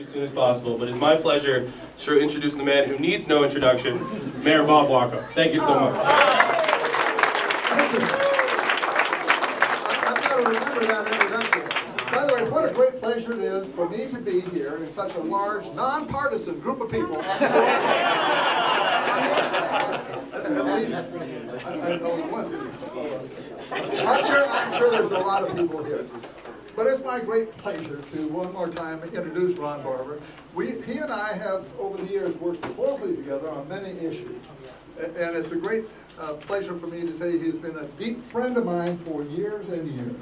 as soon as possible, but it's my pleasure to introduce the man who needs no introduction, Mayor Bob Walkup. Thank you so much. I've got to remember that introduction. By the way, what a great pleasure it is for me to be here in such a large, nonpartisan group of people. At least, I I. I'm sure, I'm sure there's a lot of people here. But it's my great pleasure to, one more time, introduce Ron Barber. We, he and I have, over the years, worked closely together on many issues. And it's a great uh, pleasure for me to say he's been a deep friend of mine for years and years.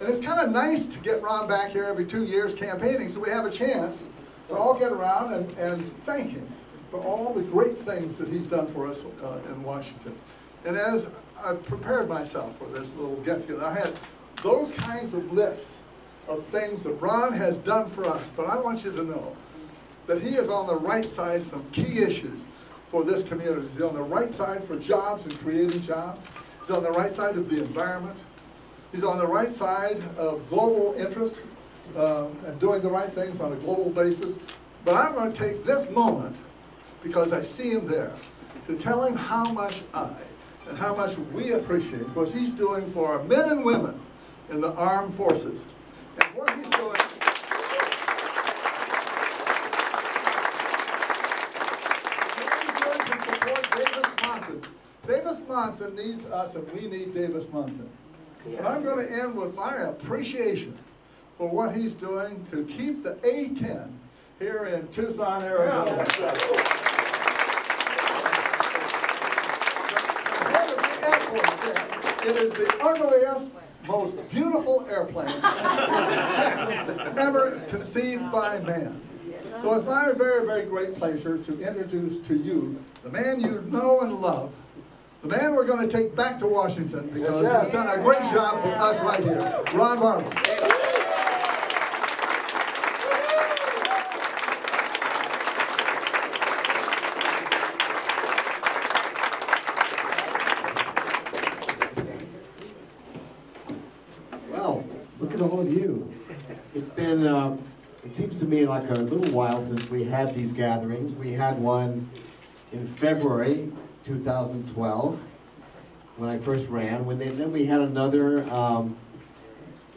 And it's kind of nice to get Ron back here every two years campaigning, so we have a chance to all get around and, and thank him for all the great things that he's done for us uh, in Washington. And as I prepared myself for this little get-together, I had those kinds of lists of things that Ron has done for us, but I want you to know that he is on the right side some key issues for this community. He's on the right side for jobs and creating jobs. He's on the right side of the environment. He's on the right side of global interests um, and doing the right things on a global basis. But I'm going to take this moment, because I see him there, to tell him how much I and how much we appreciate what he's doing for our men and women in the armed forces. And what he's doing. what he's doing to support Davis Monthan. Davis Monthan needs us and we need Davis Monthan. And I'm going to end with my appreciation for what he's doing to keep the A-10 here in Tucson, Arizona. The head of the airport said, It is the ugliest, most beautiful airplane ever conceived by man. So it's my very, very great pleasure to introduce to you the man you know and love, the man we're going to take back to Washington because he's done a great job for us right here, Ron Barber. Well, look at all of you. It's been, uh, it seems to me like a little while since we had these gatherings. We had one in February 2012, when I first ran. When they, then we had another um,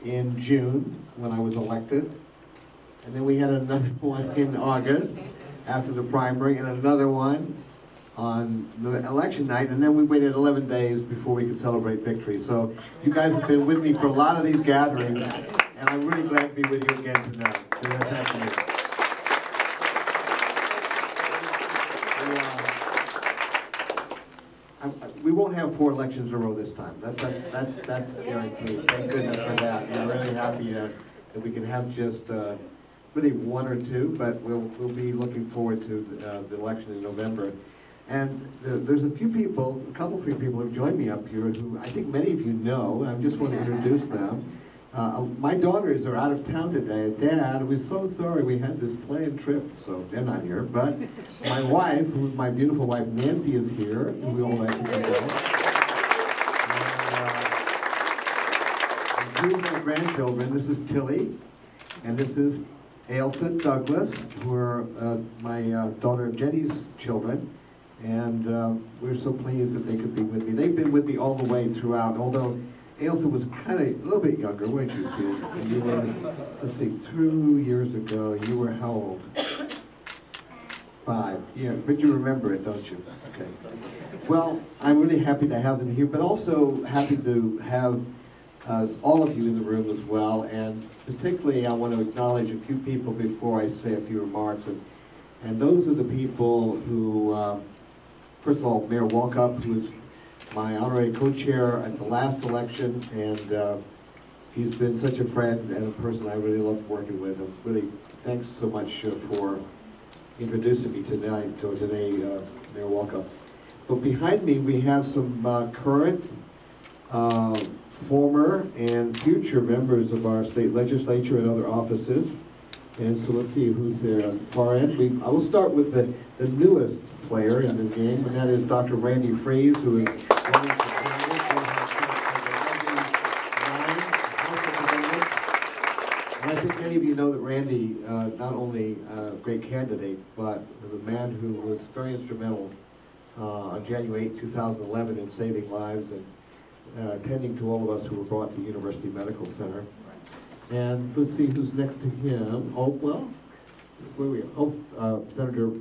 in June, when I was elected. And then we had another one in August, after the primary, and another one on the election night, and then we waited 11 days before we could celebrate victory. So you guys have been with me for a lot of these gatherings, and I'm really glad to be with you again tonight. Have four elections in a row this time. That's, that's, that's, that's guaranteed. Thank goodness for that. We're really happy uh, that we can have just, uh, really one or two, but we'll, we'll be looking forward to uh, the election in November. And the- there's a few people, a couple, three people who've joined me up here who I think many of you know. I just want to introduce them. Uh, My daughters are out of town today. Dad, we're so sorry we had this planned trip, so they're not here. But my wife, my beautiful wife Nancy is here, we all like to My grandchildren, this is Tilly, and this is Ailsa Douglas, who are uh, my uh, daughter Jenny's children. And um, we're so pleased that they could be with me. They've been with me all the way throughout, although Ailsa was kind of a little bit younger, weren't you, Sue? And you were, let's see, two years ago, you were how old? Five, yeah, but you remember it, don't you? Okay. Well, I'm really happy to have them here, but also happy to have all of you in the room as well. And particularly, I want to acknowledge a few people before I say a few remarks. And, and those are the people who, um, first of all, Mayor Walkup, who is my honorary co-chair at the last election, and uh, he's been such a friend and a person I really love working with. And really, thanks so much uh, for introducing me tonight, to today, uh, Mayor Walkup. But behind me, we have some uh, current, uh, former, and future members of our state legislature and other offices. And so let's see who's there on the far end. We, I will start with the, the newest player in the game, and that is Dr. Randy Friese, who is. And I think many of you know that Randy uh, not only a great candidate, but the man who was very instrumental uh, on January 8, 2011 in saving lives and uh, attending to all of us who were brought to University Medical Center. And let's see who's next to him. Oh, well, where are we? Oh, uh, Senator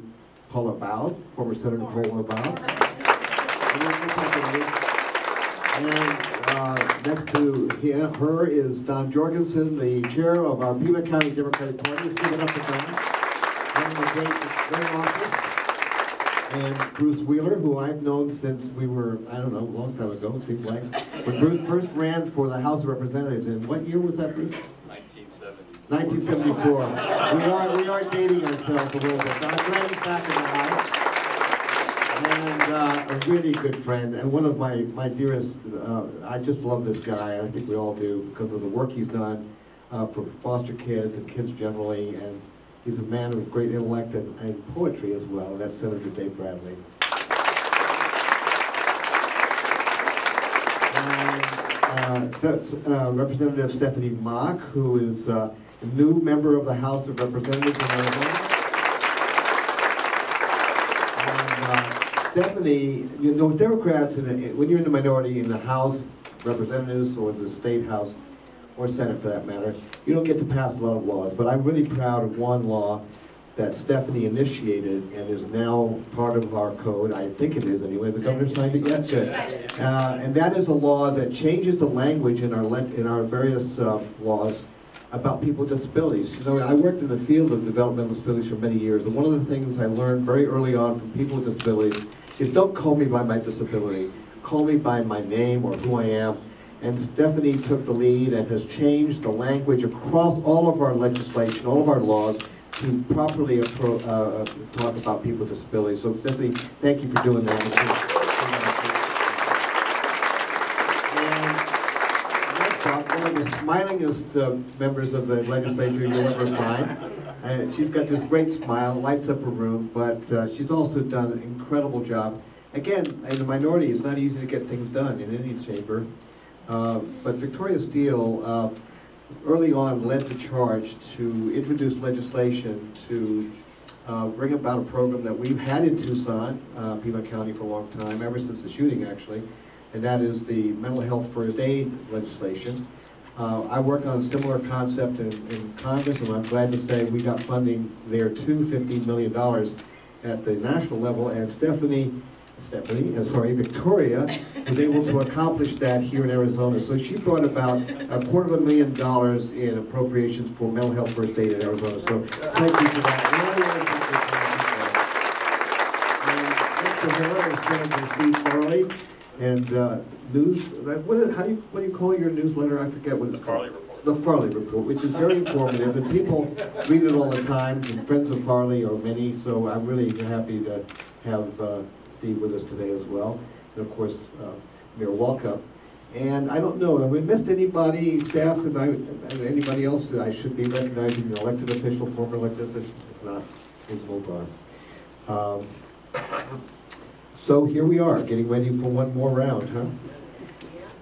Paula Aboud, former Senator Paula Aboud. And uh, next to him, her is Don Jorgensen, the chair of our Pima County Democratic Party. Let's give it up to Don. Office. And Bruce Wheeler, who I've known since we were, I don't know, a long time ago, it seems like. When Bruce first ran for the House of Representatives, in what year was that, Bruce? 1970. 1974. We are, we are dating ourselves a little bit, but I'm back in the house. And uh, a really good friend, and one of my, my dearest, uh, I just love this guy, and I think we all do, because of the work he's done uh, for foster kids and kids generally, and he's a man of great intellect and, and poetry as well, and that's Senator Dave Bradley. Uh, uh, Representative Stephanie Mach, who is uh, a new member of the House of Representatives in Arizona. Uh, Stephanie, you know, Democrats, in the- when you're in the minority in the House, Representatives, or the State House, or Senate for that matter, you don't get to pass a lot of laws. But I'm really proud of one law that Stephanie initiated and is now part of our code. I think it is anyway. The governor signed it yet? Uh, and that is a law that changes the language in our, in our various uh, laws about people with disabilities. You know, I worked in the field of developmental disabilities for many years, and one of the things I learned very early on from people with disabilities is don't call me by my disability. Call me by my name or who I am. And Stephanie took the lead and has changed the language across all of our legislation, all of our laws, to properly uh, uh, talk about people with disabilities. So Stephanie, thank you for doing that. And one of the smilingest uh, members of the legislature you'll ever find. Uh, she's got this great smile, lights up her room, but uh, she's also done an incredible job. Again, in the minority, it's not easy to get things done in any chamber. Uh, But Victoria Steele, uh, early on led the charge to introduce legislation to uh, bring about a program that we've had in Tucson, uh, Pima County for a long time, ever since the shooting actually, and that is the mental health first aid legislation. Uh, I worked on a similar concept in, in Congress, and I'm glad to say we got funding there too, $15 million at the national level, and Stephanie, Stephanie, uh, sorry, Victoria was able to accomplish that here in Arizona. So she brought about a quarter of a million dollars in appropriations for mental health first aid in Arizona. So thank you for that. Really, really appreciate it. And next to her is Senator Steve Farley, and uh, news, what is, how do you, what do you call your newsletter? I forget what The it's Farley called. Report. The Farley Report, which is very informative, and people read it all the time, and friends of Farley are many, so I'm really happy to have uh, Steve with us today as well. And of course, uh, Mayor Walkup. And I don't know, have we missed anybody, staff, and I, anybody else that I should be recognizing, an elected official, former elected official? If not, we'll move on. Um, So here we are, getting ready for one more round, huh?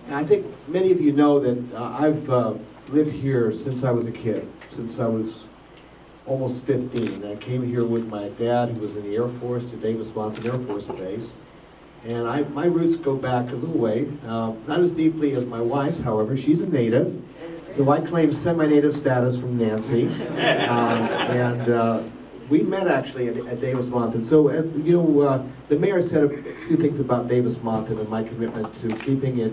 And I think many of you know that uh, I've uh, lived here since I was a kid, since I was almost 15. I came here with my dad, who was in the Air Force, to Davis Monthan Air Force Base. And I, my roots go back a little way, uh, not as deeply as my wife's, however, she's a native. So I claim semi-native status from Nancy. Um, and uh, we met actually at, at Davis Monthan. So, uh, you know, uh, the mayor said a few things about Davis Monthan and my commitment to keeping it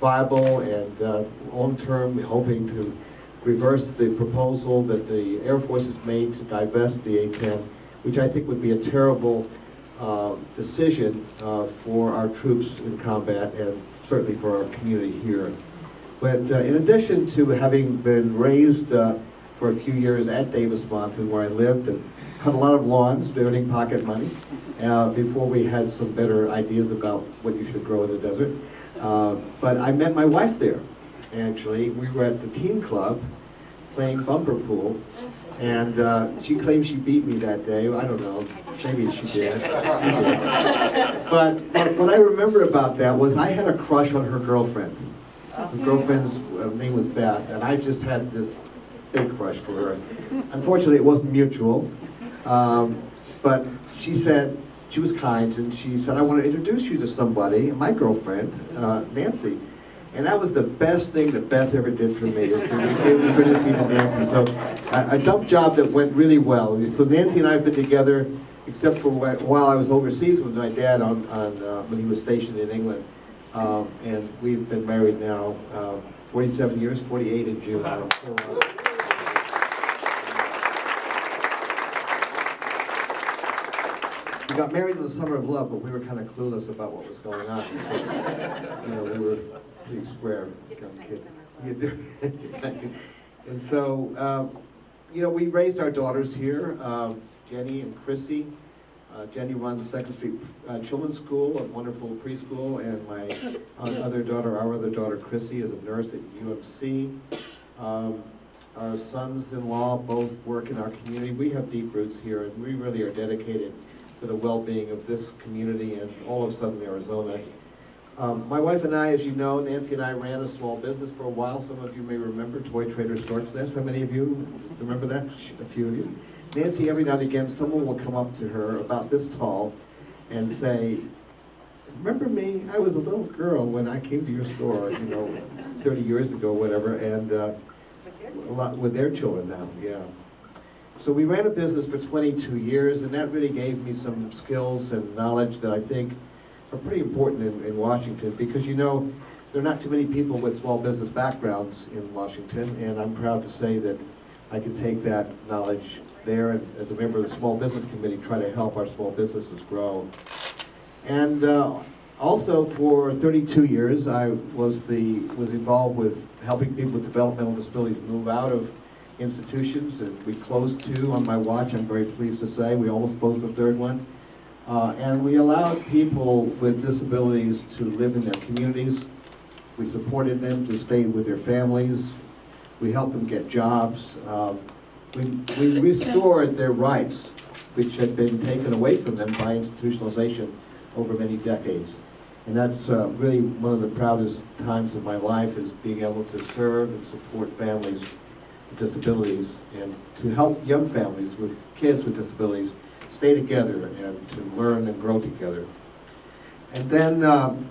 viable and uh, long-term, hoping to reverse the proposal that the Air Force has made to divest the A-10, which I think would be a terrible uh, decision uh, for our troops in combat and certainly for our community here. But uh, in addition to having been raised uh, for a few years at Davis Monthan where I lived and cut a lot of lawns, earning pocket money, uh, before we had some better ideas about what you should grow in the desert. Uh, But I met my wife there, actually. We were at the teen club playing bumper pool, and uh, she claimed she beat me that day. I don't know, maybe she did. She did. But but what I remember about that was I had a crush on her girlfriend. Her girlfriend's uh, name was Beth, and I just had this big crush for her. Unfortunately, it wasn't mutual, um, but she said, she was kind, and she said, I want to introduce you to somebody, my girlfriend, uh, Nancy. And that was the best thing that Beth ever did for me, is to introduce me to Nancy. So a, a dump job that went really well. So Nancy and I have been together, except for while I was overseas with my dad on, on, uh, when he was stationed in England. Um, and we've been married now, uh, forty-seven years, forty-eight in June. So, uh, We got married in the summer of love, but we were kind of clueless about what was going on. So, you know, we were square young kids. And so, um, you know, we raised our daughters here, um, Jenny and Chrissy. Uh, Jenny runs Second Street uh, Children's School, a wonderful preschool, and my other daughter, our other daughter, Chrissy, is a nurse at UMC. Um, Our sons-in-law both work in our community. We have deep roots here, and we really are dedicated to the well-being of this community and all of southern Arizona. Um, My wife and I, as you know, Nancy and I ran a small business for a while. Some of you may remember Toy Trader Stork's Nest. How many of you remember that? A few of you. Nancy, every now and again, someone will come up to her about this tall and say, remember me? I was a little girl when I came to your store, you know, 30 years ago, whatever, and uh, a lot with their children now, yeah. So we ran a business for 22 years, and that really gave me some skills and knowledge that I think are pretty important in, in Washington, because you know, there are not too many people with small business backgrounds in Washington, and I'm proud to say that I can take that knowledge there, and as a member of the Small Business Committee, try to help our small businesses grow. And uh, also, for 32 years, I was the, was involved with helping people with developmental disabilities move out of institutions, and we closed two on my watch, I'm very pleased to say, we almost closed the third one. Uh, And we allowed people with disabilities to live in their communities. We supported them to stay with their families. We helped them get jobs. Um, We we restored their rights, which had been taken away from them by institutionalization over many decades. And that's uh, really one of the proudest times of my life, is being able to serve and support families with disabilities and to help young families with kids with disabilities stay together and to learn and grow together. And then um,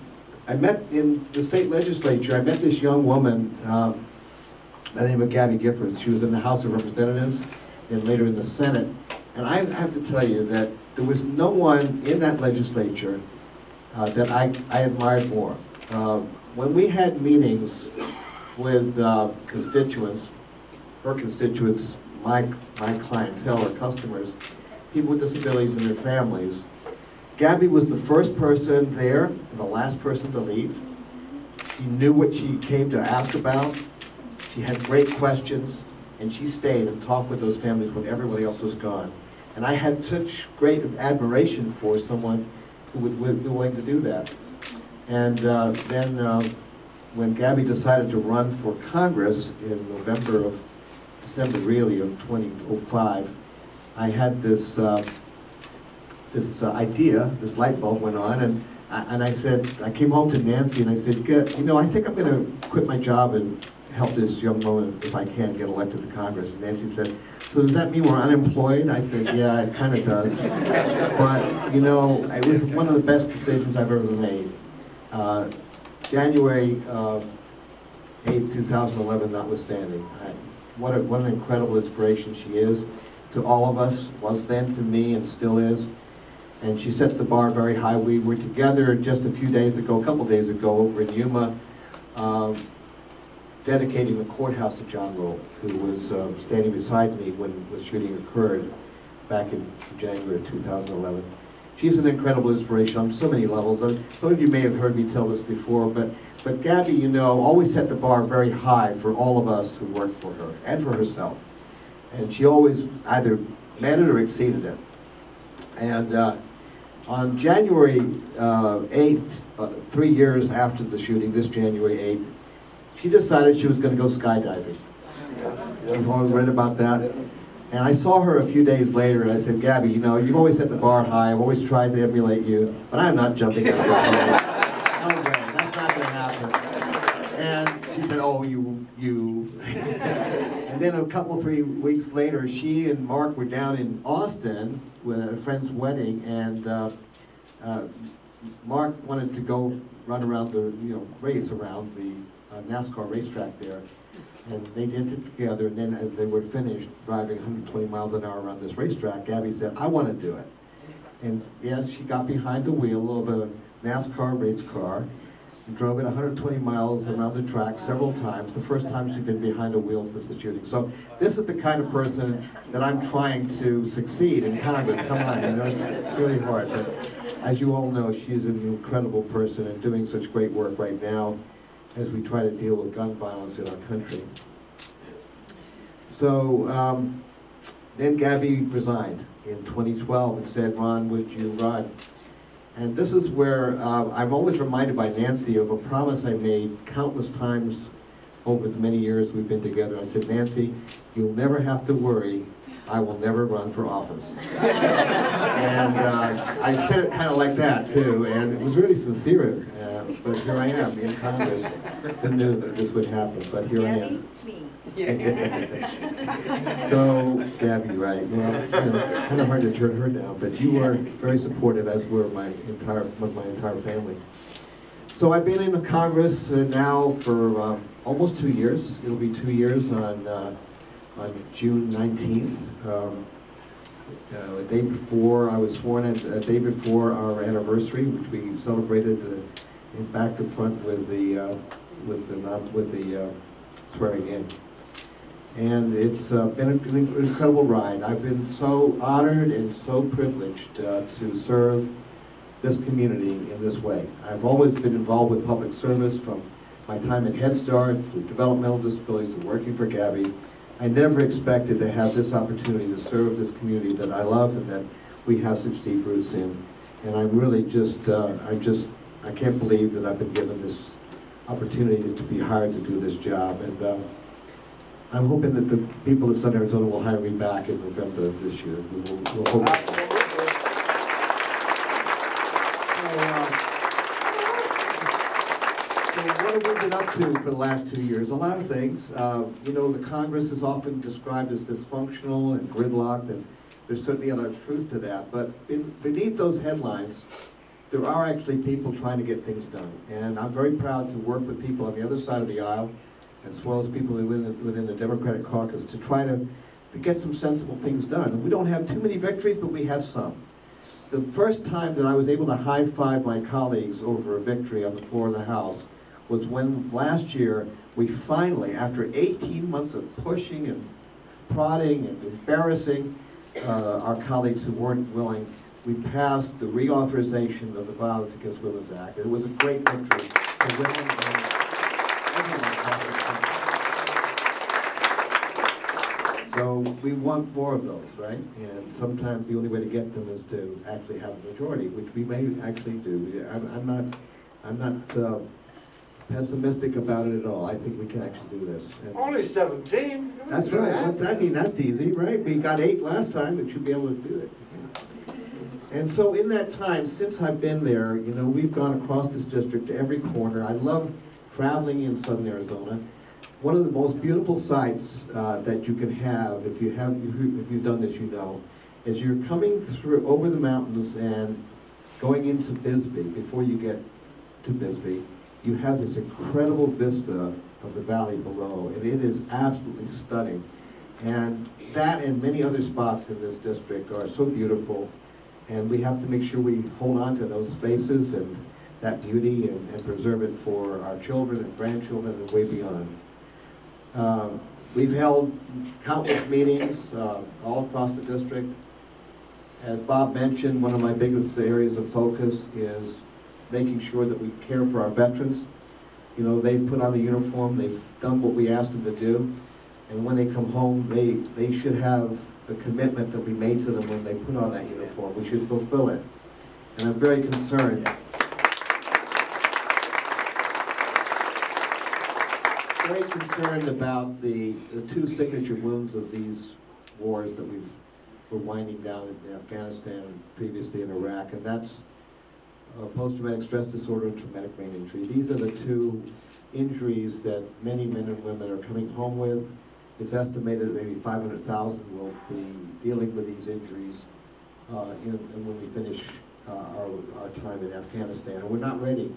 I met in the state legislature, I met this young woman um, by the name of Gabby Giffords. She was in the House of Representatives and later in the Senate. And I have to tell you that there was no one in that legislature uh, that I, I admired more. Uh, When we had meetings with uh, constituents, her constituents, my, my clientele or customers, people with disabilities and their families, Gabby was the first person there and the last person to leave. She knew what she came to ask about. She had great questions, and she stayed and talked with those families when everybody else was gone. And I had such great admiration for someone who would, be willing to do that. And uh, then, uh, when Gabby decided to run for Congress in November of, December really of 2005, I had this, uh, this uh, idea, this light bulb went on, and I, and I said, I came home to Nancy and I said, you know, I think I'm gonna quit my job and help this young woman, if I can, get elected to Congress. And Nancy said, so does that mean we're unemployed? I said, yeah, it kinda does. But, you know, it was one of the best decisions I've ever made. Uh, January, uh, 8, 2011 notwithstanding, I- what a, what an incredible inspiration she is to all of us, was then to me and still is. And she sets the bar very high. We were together just a few days ago, a couple days ago, over in Yuma, um, dedicating the courthouse to John Roll, who was um, standing beside me when the shooting occurred back in January of 2011. She's an incredible inspiration on so many levels. And some of you may have heard me tell this before, but, but Gabby, you know, always set the bar very high for all of us who worked for her and for herself. And she always either met it or exceeded it. And uh, on January uh, 8th, uh, three years after the shooting, this January 8th, she decided she was going to go skydiving. Yes, You've all read about that? And I saw her a few days later, and I said, Gabby, you know, you've always set the bar high, I've always tried to emulate you, but I'm not jumping out of this plane. No way, that's not going to happen. And she said, oh, you, you. Then a couple, three weeks later, she and Mark were down in Austin with a friend's wedding, and uh, uh, Mark wanted to go run around the, you know, race around the uh, NASCAR racetrack there. And they did it together, and then as they were finished driving 120 miles an hour around this racetrack, Gabby said, I want to do it. And yes, she got behind the wheel of a NASCAR race car, drove it 120 miles around the track several times, the first time she'd been behind a wheel shooting. So this is the kind of person that I'm trying to succeed in Congress. Come on, you know, it's, it's really hard. But as you all know, she is an incredible person and doing such great work right now as we try to deal with gun violence in our country. So um, then Gabby resigned in 2012 and said, Ron, would you run? And this is where uh, I'm always reminded by Nancy of a promise I made countless times over the many years we've been together. I said, Nancy, you'll never have to worry. I will never run for office. and uh, I said it kind of like that too, and it was really sincere. Uh, but here I am in Congress. Who knew that this would happen? But here I am. So, Gabby, right, you know, kind of hard to turn her down, but you were very supportive, as were my entire, my entire family. So I've been in Congress uh, now for um, almost two years. It'll be two years on, uh, on June nineteenth. Um, uh, A day before, I was sworn in, a day before our anniversary, which we celebrated uh, in back to front with the, uh, with the, with the uh, swearing in. And it's uh, been an incredible ride. I've been so honored and so privileged uh, to serve this community in this way. I've always been involved with public service from my time at Head Start, through developmental disabilities, to working for Gabby. I never expected to have this opportunity to serve this community that I love and that we have such deep roots in. And I'm really just, uh, I'm just, I can't believe that I've been given this opportunity to be hired to do this job. And uh, I'm hoping that the people of Southern Arizona will hire me back in November of this year. We will, we'll hope. So, uh, so what have we been up to for the last two years? A lot of things. Uh, You know, the Congress is often described as dysfunctional and gridlocked, and there's certainly a lot of truth to that. But in- beneath those headlines, there are actually people trying to get things done. And I'm very proud to work with people on the other side of the aisle, as well as people within, the- within the Democratic caucus, to try to, to get some sensible things done. We don't have too many victories, but we have some. The first time that I was able to high-five my colleagues over a victory on the floor of the House was when last year, we finally, after 18 months of pushing and prodding and embarrassing uh, our colleagues who weren't willing, we passed the reauthorization of the Violence Against Women's Act. It was a great victory for women and everyone across the country. So we want more of those, right? And sometimes the only way to get them is to actually have a majority, which we may actually do. I'm, I'm not, I'm not uh, pessimistic about it at all. I think we can actually do this. And- Only seventeen. That's right. That's- I mean, that's easy, right? We got eight last time, we should be able to do it. And so in that time, since I've been there, you know, we've gone across this district to every corner. I love traveling in southern Arizona. One of the most beautiful sights uh, that you can have, if you have, if you- if you've done this, you know, is you're coming through, over the mountains and going into Bisbee, before you get to Bisbee, you have this incredible vista of the valley below, and it is absolutely stunning. And that and many other spots in this district are so beautiful, and we have to make sure we hold on to those spaces and that beauty and, and preserve it for our children and grandchildren and way beyond. Um, We've held countless meetings uh, all across the district. As Bob mentioned, one of my biggest areas of focus is making sure that we care for our veterans. You know, they've put on the uniform, they've done what we asked them to do, and when they come home, they, they should have the commitment that we made to them when they put on that uniform. We should fulfill it. And I'm very concerned. Very concerned about the, the two signature wounds of these wars that we've, we're winding down in Afghanistan and previously in Iraq, and that's uh, post-traumatic stress disorder and traumatic brain injury. These are the two injuries that many men and women are coming home with, It's estimated that maybe five hundred thousand will be dealing with these injuries, uh, in, in when we finish, uh, our, our time in Afghanistan, and we're not ready.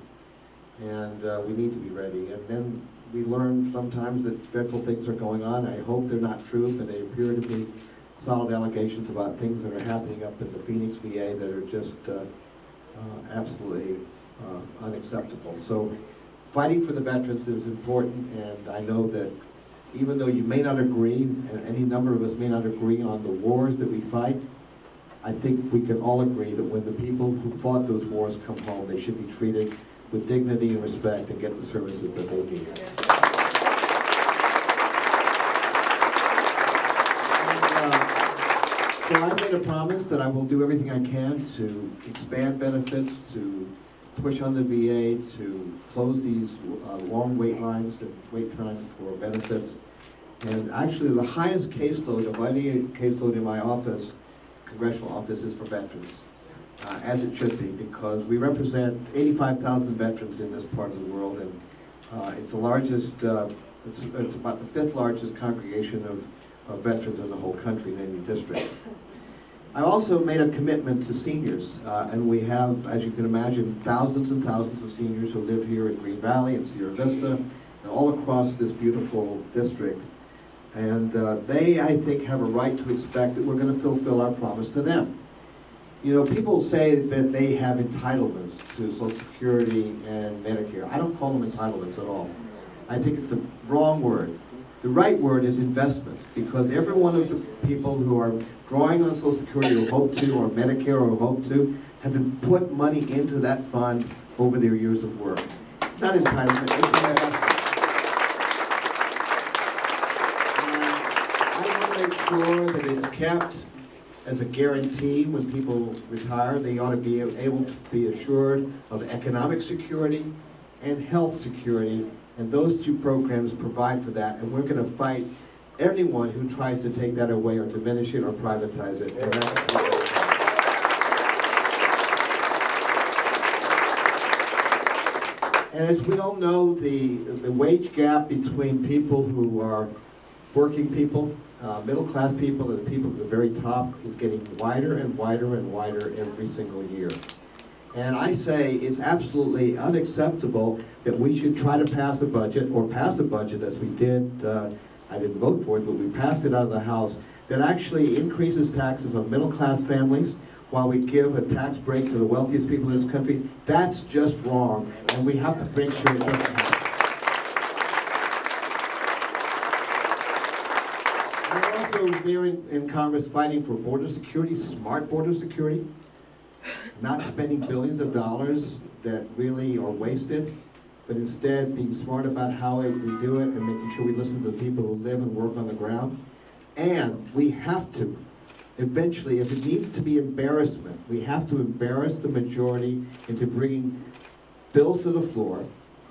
And, uh, we need to be ready, and then we learn sometimes that dreadful things are going on, I hope they're not true, but they appear to be solid allegations about things that are happening up in the Phoenix VA that are just, uh, uh, absolutely, uh, unacceptable. So, fighting for the veterans is important, and I know that even though you may not agree, and any number of us may not agree on the wars that we fight, I think we can all agree that when the people who fought those wars come home, they should be treated with dignity and respect and get the services that they need. Uh, So I've made a promise that I will do everything I can to expand benefits, to push on the VA, to close these uh, long wait lines and wait times for benefits. And actually, the highest caseload of any caseload in my office, congressional office, is for veterans, uh, as it should be, because we represent 85,000 veterans in this part of the world, and uh, it's the largest, uh, it's it's about the fifth largest congregation of of veterans in the whole country in any district. I also made a commitment to seniors, uh, and we have, as you can imagine, thousands and thousands of seniors who live here in Green Valley and Sierra Vista, and all across this beautiful district. And uh, they, I think, have a right to expect that we're going to fulfill our promise to them. You know, people say that they have entitlements to Social Security and Medicare. I don't call them entitlements at all. I think it's the wrong word. The right word is investments, because every one of the people who are drawing on Social Security or hope to, or Medicare or hope to, have been put money into that fund over their years of work. Not entitlement, it's investment. I want to make sure that it's kept as a guarantee when people retire. They ought to be able to be assured of economic security and health security and those two programs provide for that, and we're gonna fight anyone who tries to take that away or diminish it or privatize it. And as we all know, the, the wage gap between people who are working people, uh, middle-class people, and the people at the very top is getting wider and wider and wider every single year. And I say it's absolutely unacceptable that we should try to pass a budget, or pass a budget as we did, uh, I didn't vote for it, but we passed it out of the House, that actually increases taxes on middle-class families while we give a tax break to the wealthiest people in this country. That's just wrong, and we have to make sure it doesn't happen. We're there in, in Congress fighting for border security, smart border security not spending billions of dollars that really are wasted, but instead being smart about how we do it and making sure we listen to the people who live and work on the ground. And we have to, eventually, if it needs to be embarrassment, we have to embarrass the majority into bringing bills to the floor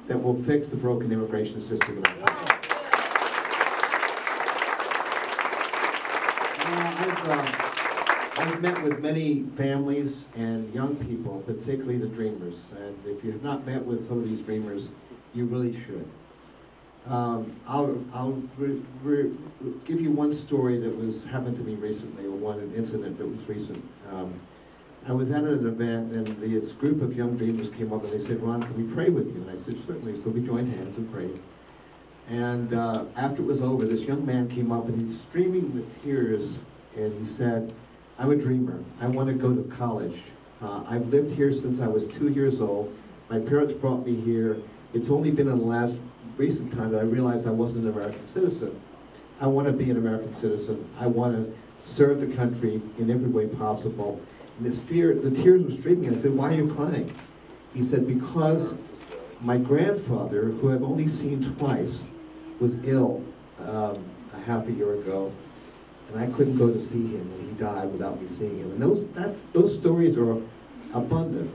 that will fix the broken immigration system in our country. Uh, I've, met with many families and young people, particularly the dreamers, and if you've not met with some of these dreamers, you really should. Um, I'll, I'll give you one story that was happened to me recently, or one an incident that was recent. Um, I was at an event, and this group of young dreamers came up and they said, "Ron, can we pray with you?" And I said, "Certainly." So we joined hands and prayed. And uh, after it was over, this young man came up and he's streaming with tears, and he said, I'm a dreamer. I want to go to college. Uh, I've lived here since I was two years old. My parents brought me here. It's only been in the last recent time that I realized I wasn't an American citizen. I want to be an American citizen. I want to serve the country in every way possible. And this fear, the tears were streaming. I said, why are you crying? He said, because my grandfather, who I've only seen twice, was ill um, a half a year ago and I couldn't go to see him, and he died without me seeing him. And those, that's, those stories are abundant.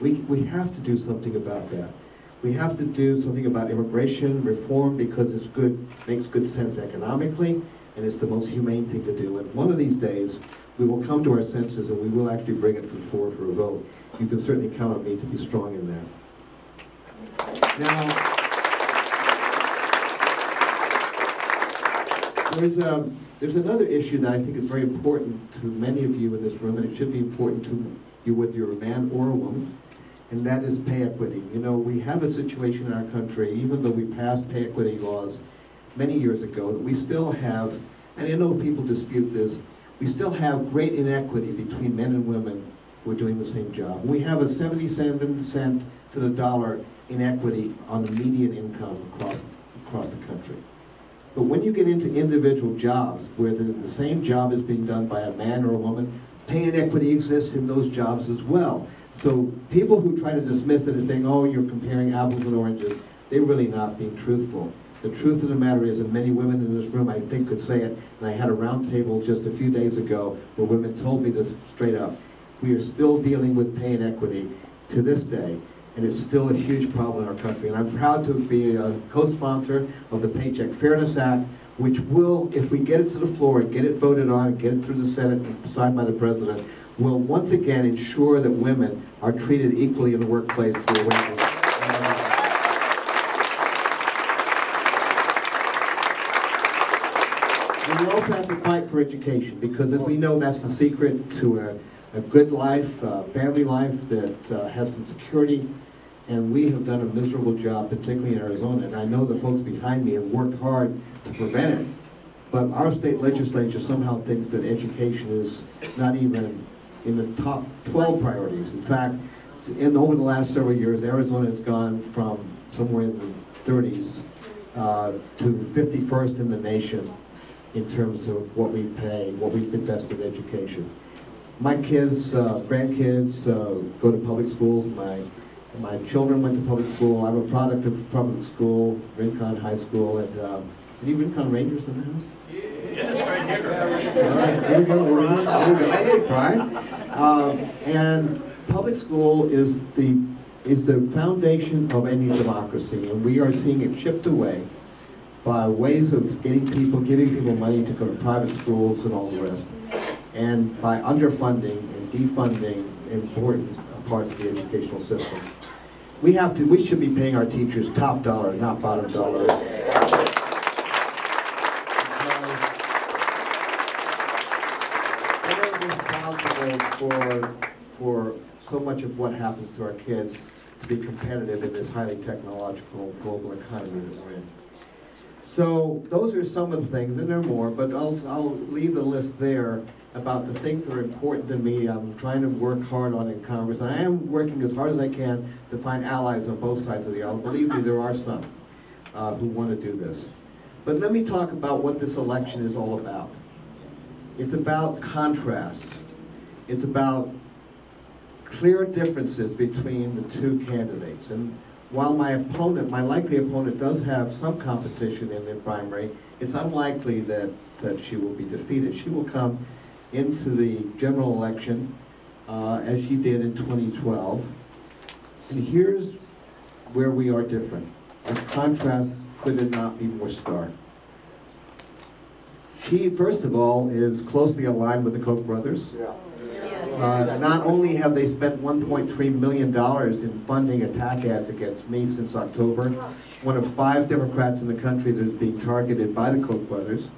We, we have to do something about that. We have to do something about immigration reform because it's good, makes good sense economically, and it's the most humane thing to do. And one of these days, we will come to our senses and we will actually bring it to the floor for a vote. You can certainly count on me to be strong in that. Now, There's, um, there's another issue that I think is very important to many of you in this room, and it should be important to you whether you're a man or a woman, and that is pay equity. You know, we have a situation in our country, even though we passed pay equity laws many years ago, that we still have, and I know people dispute this, we still have great inequity between men and women who are doing the same job. We have a seventy-seven cent to the dollar inequity on the median income across, across the country. But when you get into individual jobs, where the, the same job is being done by a man or a woman, pay inequity exists in those jobs as well. So people who try to dismiss it as saying, oh, you're comparing apples and oranges, they're really not being truthful. The truth of the matter is, and many women in this room, I think, could say it, and I had a roundtable just a few days ago where women told me this straight up. We are still dealing with pay inequity to this day, and it's still a huge problem in our country. And I'm proud to be a co-sponsor of the Paycheck Fairness Act, which will, if we get it to the floor and get it voted on, and get it through the Senate and signed by the President, will once again ensure that women are treated equally in the workplace for. And we also have to fight for education, because as we know, that's the secret to a, a good life, a family life that uh, has some security. And we have done a miserable job, particularly in Arizona, and I know the folks behind me have worked hard to prevent it. But our state legislature somehow thinks that education is not even in the top twelve priorities. In fact, in, over the last several years, Arizona has gone from somewhere in the thirties uh, to fifty-first in the nation in terms of what we pay, what we invest in education. My kids, uh, grandkids, uh, go to public schools, my, my children went to public school, I'm a product of public school, Rincon High School, and, uh, any Rincon Rangers in the house? Yes, right here. All right, there we go, there we go, there we go. I didn't cry. Um, and public school is the, is the foundation of any democracy, and we are seeing it chipped away by ways of getting people, giving people money to go to private schools and all the rest, and by underfunding and defunding important parts of the educational system. We have to, we should be paying our teachers top dollar, not bottom dollar. For, for so much of what happens to our kids to be competitive in this highly technological global economy that we're in. So those are some of the things, and there are more, but I'll, I'll leave the list there about the things that are important to me. I'm trying to work hard on in Congress, and I am working as hard as I can to find allies on both sides of the aisle. Believe me, there are some uh, who want to do this. But let me talk about what this election is all about. It's about contrasts. It's about clear differences between the two candidates. And while my opponent, my likely opponent, does have some competition in the primary, it's unlikely that, that she will be defeated. She will come into the general election uh, as she did in 2012. And here's where we are different. Our contrast could it not be more stark. She, first of all, is closely aligned with the Koch brothers. Yeah. Uh, Not only have they spent $1.3 million in funding attack ads against me since October, one of five Democrats in the country that is being targeted by the Koch brothers,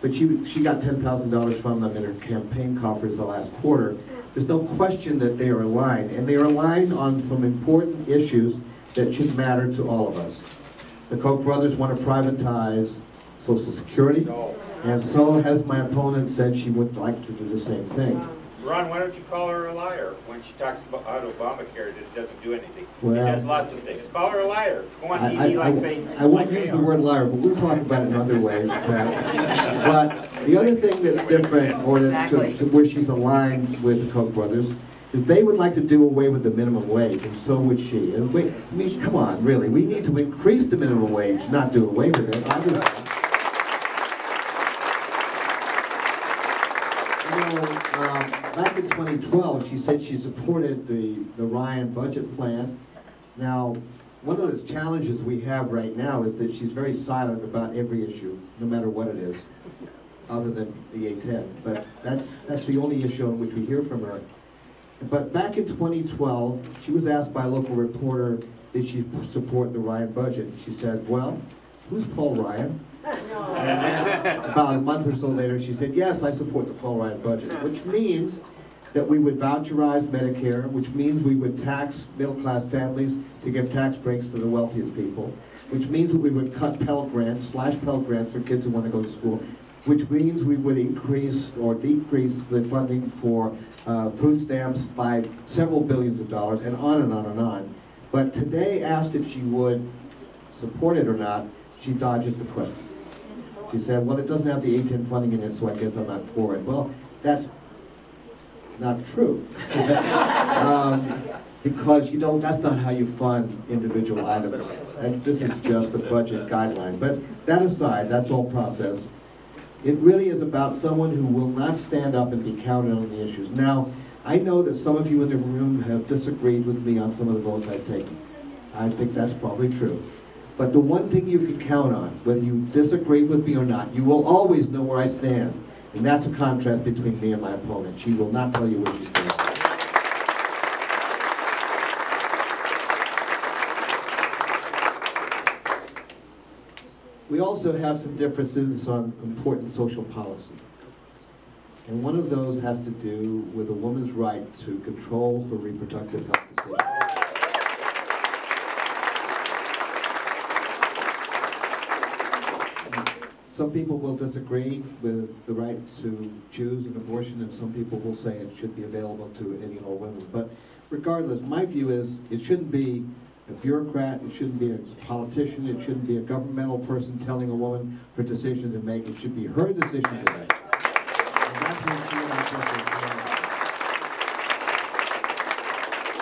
but she, she got $10,000 from them in her campaign coffers the last quarter. There's no question that they are aligned, and they are aligned on some important issues that should matter to all of us. The Koch brothers want to privatize Social Security, and so has my opponent said she would like to do the same thing. Ron, why don't you call her a liar when she talks about Obamacare that it doesn't do anything? It Well- does lots of things. Call her a liar. Go on I, I, TV like they, I won't like use the word liar, but we'll talk about it in other ways, perhaps. But the other thing that's different, or that's to- to where she's aligned with the Koch brothers, is they would like to do away with the minimum wage, and so would she. And we, I mean, come on, really, we need to increase the minimum wage, not do away with it, obviously. You know, um, back in 2012, she said she supported the, the Ryan budget plan. Now, one of the challenges we have right now is that she's very silent about every issue, no matter what it is, other than the A-10. But that's, that's the only issue on which we hear from her. But back in 2012, she was asked by a local reporter, did she support the Ryan budget? She said, well, who's Paul Ryan? And then, about a month or so later, she said, yes, I support the Paul Ryan budget, which means that we would voucherize Medicare, which means we would tax middle-class families to give tax breaks to the wealthiest people, which means that we would cut Pell Grants, slash Pell Grants for kids who want to go to school, which means we would increase or decrease the funding for uh, food stamps by several billions of dollars, and on and on and on. But today, asked if she would support it or not, she dodges the question. She said, well, it doesn't have the A10 funding in it, so I guess I'm not for it. Well, that's not true. Um, Because, you know, that's not how you fund individual items. That's, this is just a budget guideline. But that aside, that's all process. It really is about someone who will not stand up and be counted on the issues. Now, I know that some of you in the room have disagreed with me on some of the votes I've taken. I think that's probably true. But the one thing you can count on, whether you disagree with me or not, you will always know where I stand. And that's a contrast between me and my opponent. She will not tell you where she stands. We also have some differences on important social policy. And one of those has to do with a woman's right to control her reproductive health decisions. Some people will disagree with the right to choose an abortion, and some people will say it should be available to any and all women. But regardless, my view is, it shouldn't be a bureaucrat, it shouldn't be a politician, it shouldn't be a governmental person telling a woman her decision to make, it should be her decision to make.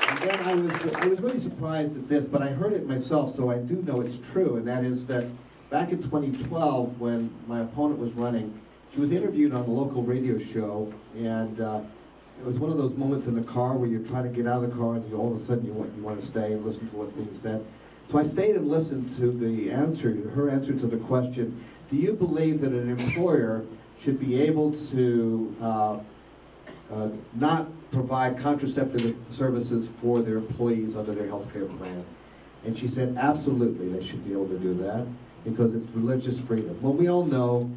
And then I was, I was really surprised at this, but I heard it myself, so I do know it's true, and that is that back in 2012, when my opponent was running, she was interviewed on a local radio show, and uh, it was one of those moments in the car where you're trying to get out of the car, and you, all of a sudden you want, you want to stay and listen to what's being said. So I stayed and listened to the answer, her answer to the question, do you believe that an employer should be able to uh, uh, not provide contraceptive services for their employees under their health care plan? And she said, absolutely, they should be able to do that because it's religious freedom. Well, we all know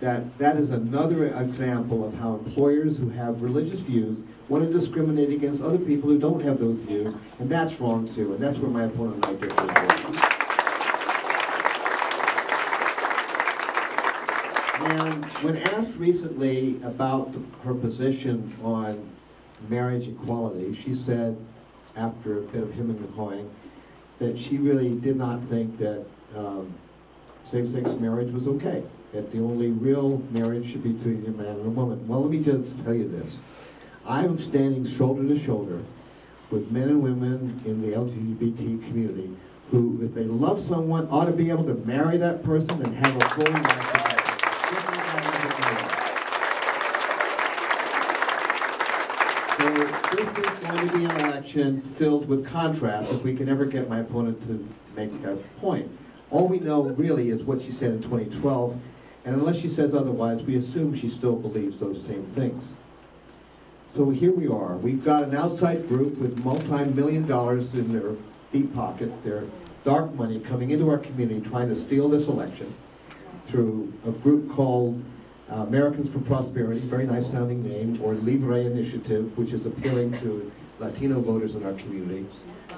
that that is another example of how employers who have religious views want to discriminate against other people who don't have those views, and that's wrong too, and that's where my opponent might get this And when asked recently about the- her position on marriage equality, she said, after a bit of hemming and hawing, that she really did not think that um, same-sex marriage was okay, that the only real marriage should be between a man and a woman. Well, let me just tell you this. I'm standing shoulder to shoulder with men and women in the LGBT community who, if they love someone, ought to be able to marry that person and have a full life. So this is going to be an election filled with contrasts if we can ever get my opponent to make a point. All we know really is what she said in 2012, and unless she says otherwise, we assume she still believes those same things. So here we are. We've got an outside group with multi-million dollars in their deep pockets, their dark money coming into our community trying to steal this election through a group called uh, Americans for Prosperity, very nice sounding name, or Libre Initiative, which is appealing to Latino voters in our community,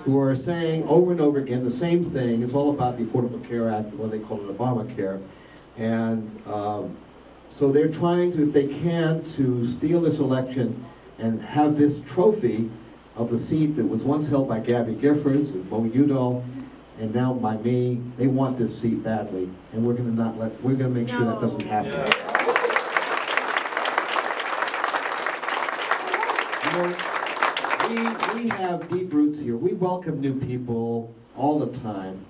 who are saying over and over again the same thing. It's all about the Affordable Care Act, what they call it Obamacare. And um, so they're trying to, if they can, to steal this election and have this trophy of the seat that was once held by Gabby Giffords and Mo Udall, and now by me. They want this seat badly, and we're gonna not let, we're gonna make sure that doesn't happen. You know, we, we have deep roots here. We welcome new people all the time.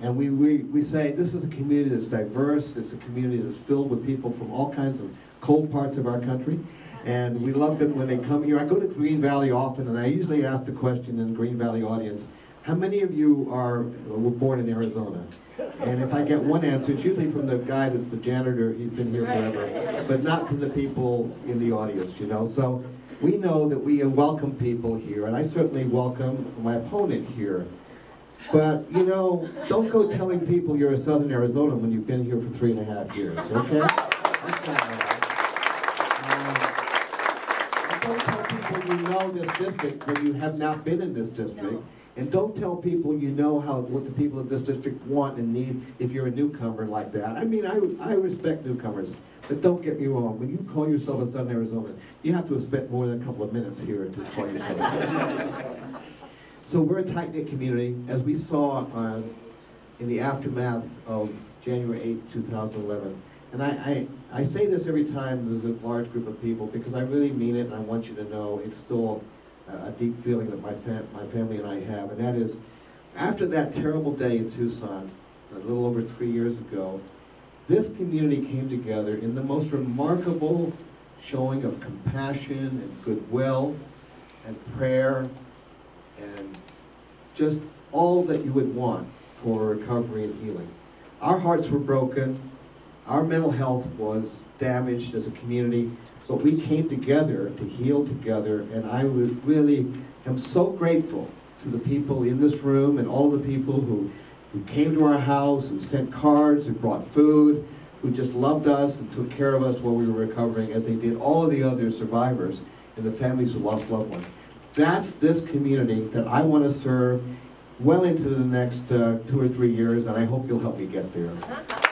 And we, we, we say this is a community that's diverse, it's a community that's filled with people from all kinds of cold parts of our country. And we love them when they come here. I go to Green Valley often, and I usually ask the question in the Green Valley audience, how many of you are, were born in Arizona? And if I get one answer, it's usually from the guy that's the janitor, he's been here forever, but not from the people in the audience, you know? So we know that we welcome people here, and I certainly welcome my opponent here. But, you know, don't go telling people you're a Southern Arizona when you've been here for three and a half years, okay? Um, Don't tell people you know this district when you have not been in this district. And don't tell people you know how, what the people of this district want and need if you're a newcomer like that. I mean, I, I respect newcomers, but don't get me wrong, when you call yourself a Southern Arizona, you have to have spent more than a couple of minutes here to call yourself. So we're a tight-knit community, as we saw on, in the aftermath of January eighth, two thousand eleven. And I, I, I say this every time there's a large group of people, because I really mean it, and I want you to know it's still a, deep feeling that my fam, my family and I have, and that is, after that terrible day in Tucson, a little over three years ago, this community came together in the most remarkable showing of compassion and goodwill and prayer and just all that you would want for recovery and healing. Our hearts were broken, our mental health was damaged as a community, but we came together to heal together, and I would really am so grateful to the people in this room and all the people who, who came to our house, who sent cards, who brought food, who just loved us and took care of us while we were recovering, as they did all of the other survivors and the families who lost loved ones. That's this community that I want to serve well into the next uh, two or three years, and I hope you'll help me get there.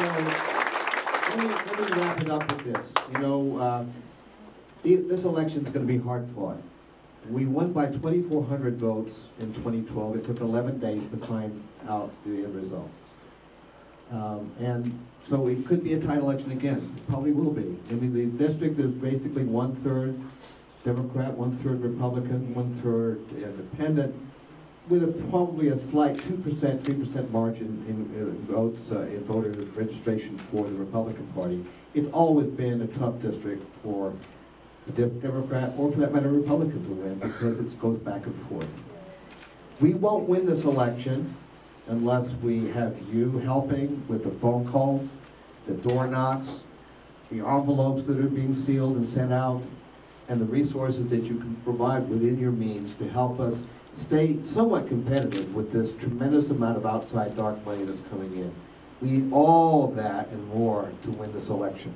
So, let me, let me wrap it up with this. You know, uh, this election's going to be hard fought. We won by 2,400 votes in 2012. It took 11 days to find out the end result. Um, And so it could be a tight election again, It probably will be. I mean, the district is basically one-third Democrat, one-third Republican, one-third independent, with a, probably a slight two percent, three percent margin in uh, votes, uh, in voter registration for the Republican Party. It's always been a tough district for a De- Democrat, or for that matter, Republican to win, because it goes back and forth. We won't win this election unless we have you helping with the phone calls, the door knocks, the envelopes that are being sealed and sent out, and the resources that you can provide within your means to help us stay somewhat competitive with this tremendous amount of outside dark money that's coming in. We need all of that and more to win this election.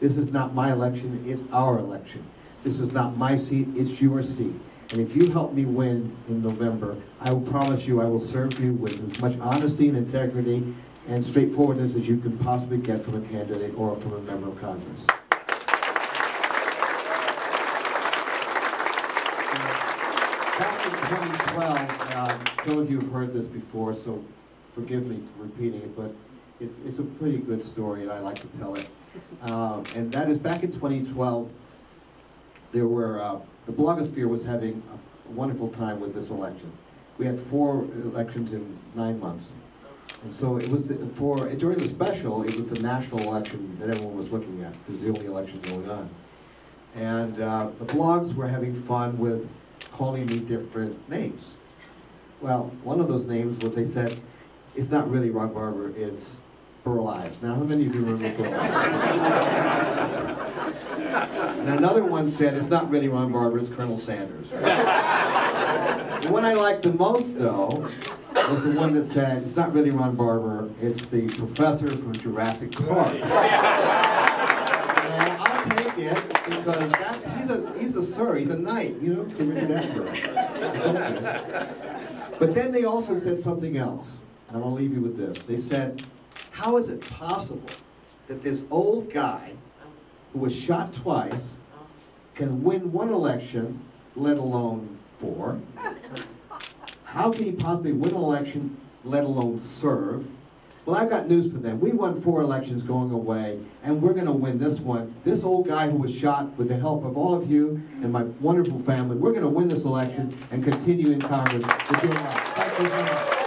This is not my election, it's our election. This is not my seat, it's your seat. And if you help me win in November, I will promise you I will serve you with as much honesty and integrity and straightforwardness as you can possibly get from a candidate or from a member of Congress. Back 2012, uh, some of you have heard this before, so forgive me for repeating it, but it's, it's a pretty good story, and I like to tell it. Um, And that is, back in 2012, there were, uh, the blogosphere was having a wonderful time with this election. We had four elections in nine months. And so it was, the- for, during the special, it was a national election that everyone was looking at, because the only election going on. And uh, the blogs were having fun with calling me different names. Well, one of those names was they said, it's not really Ron Barber, it's Burl Ives. Now, how many of you remember Burl Ives? And another one said, it's not really Ron Barber, it's Colonel Sanders. The one I liked the most, though, was the one that said, it's not really Ron Barber, it's the professor from Jurassic Park. And I'll take it because that's, he's a, he's a sir, he's a knight, you know, to Richard Attenborough. But then they also said something else, and I'll leave you with this. They said, how is it possible that this old guy who was shot twice can win one election, let alone four? How can he possibly win an election, let alone serve? Well, I've got news for them. We won four elections going away, and we're gonna win this one. This old guy who was shot with the help of all of you and my wonderful family, we're gonna win this election and continue in Congress to. Thank you very much.